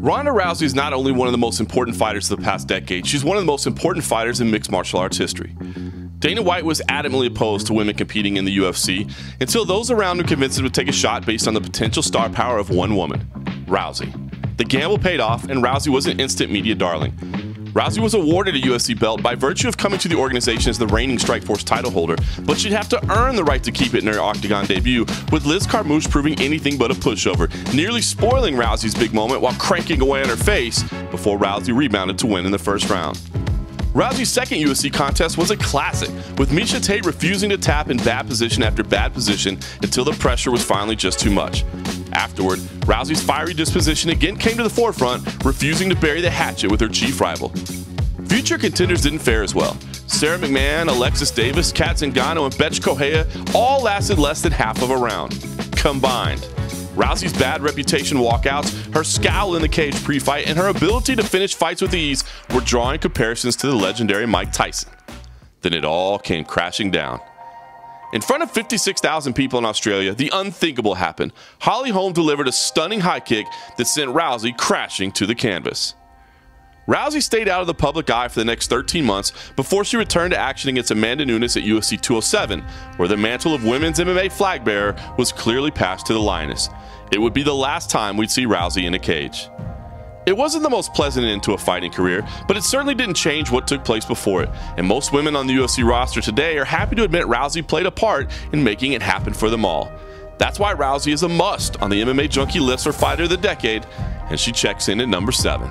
Ronda Rousey is not only one of the most important fighters of the past decade, she's one of the most important fighters in mixed martial arts history. Dana White was adamantly opposed to women competing in the UFC until those around him convinced him to take a shot based on the potential star power of one woman, Rousey. The gamble paid off, and Rousey was an instant media darling. Rousey was awarded a UFC belt by virtue of coming to the organization as the reigning Strikeforce title holder, but she'd have to earn the right to keep it in her Octagon debut, with Liz Carmouche proving anything but a pushover, nearly spoiling Rousey's big moment while cranking away on her face before Rousey rebounded to win in the first round. Rousey's second UFC contest was a classic, with Miesha Tate refusing to tap in bad position after bad position until the pressure was finally just too much. Afterward, Rousey's fiery disposition again came to the forefront, refusing to bury the hatchet with her chief rival. Future contenders didn't fare as well. Sara McMann, Alexis Davis, Cat Zingano, and Bethe Correia all lasted less than half of a round. Combined. Rousey's bad reputation walkouts, her scowl in the cage pre-fight, and her ability to finish fights with ease were drawing comparisons to the legendary Mike Tyson. Then it all came crashing down. In front of 56,000 people in Australia, the unthinkable happened. Holly Holm delivered a stunning high kick that sent Rousey crashing to the canvas. Rousey stayed out of the public eye for the next 13 months before she returned to action against Amanda Nunes at UFC 207, where the mantle of women's MMA flag bearer was clearly passed to the Lioness. It would be the last time we'd see Rousey in a cage. It wasn't the most pleasant end to a fighting career, but it certainly didn't change what took place before it, and most women on the UFC roster today are happy to admit Rousey played a part in making it happen for them all. That's why Rousey is a must on the MMA Junkie list for Fighter of the Decade, and she checks in at number 7.